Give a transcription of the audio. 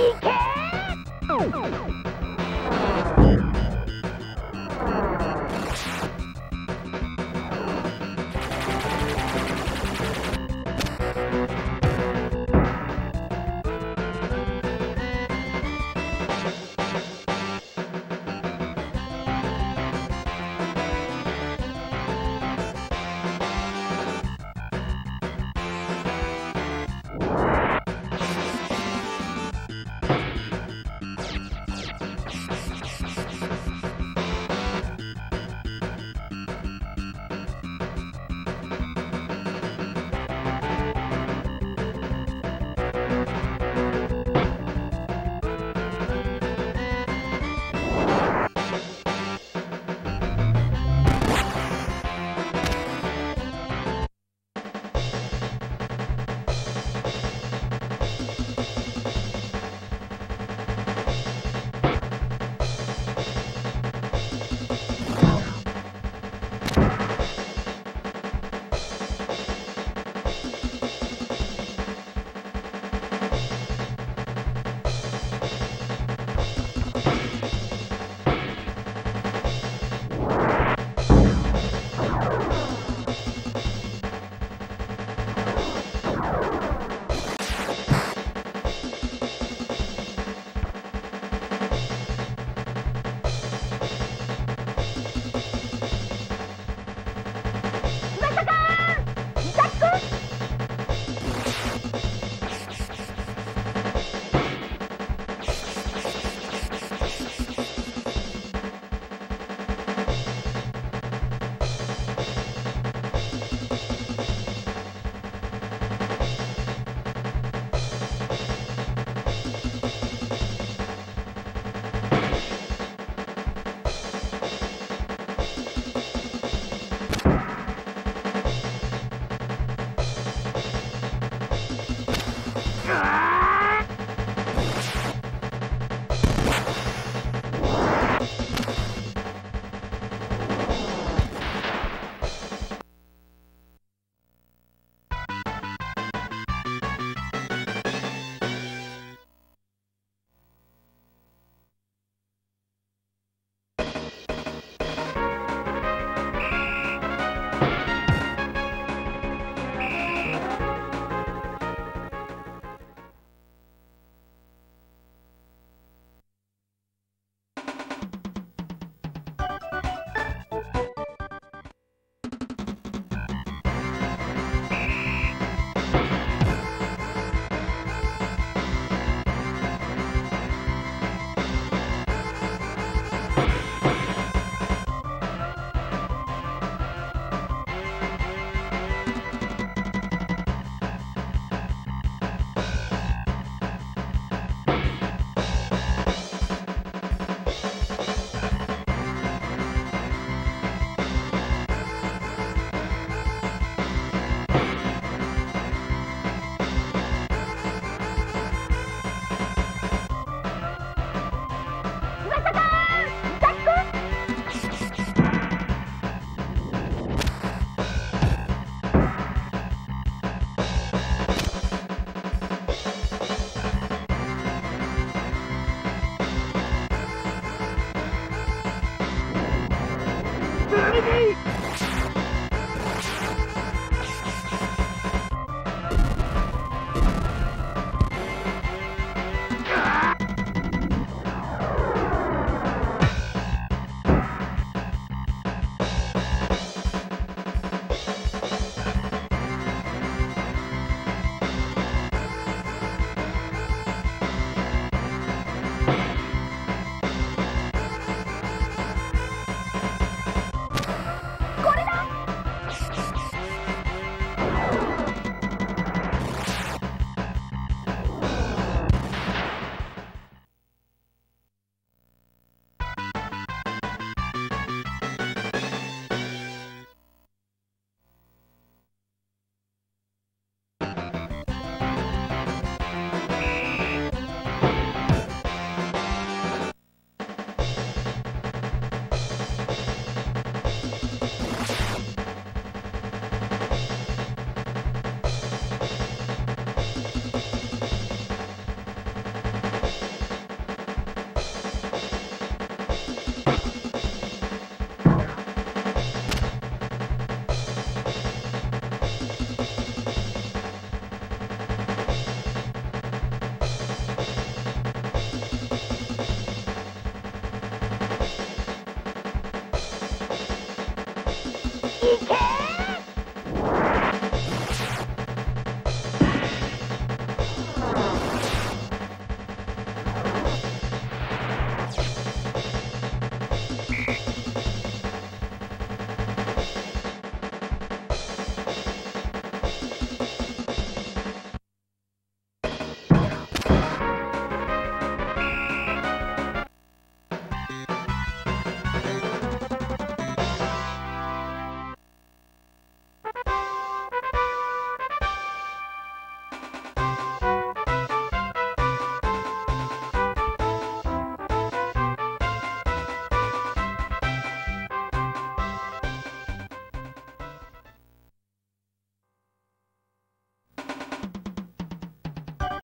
Super! にこ Yeah!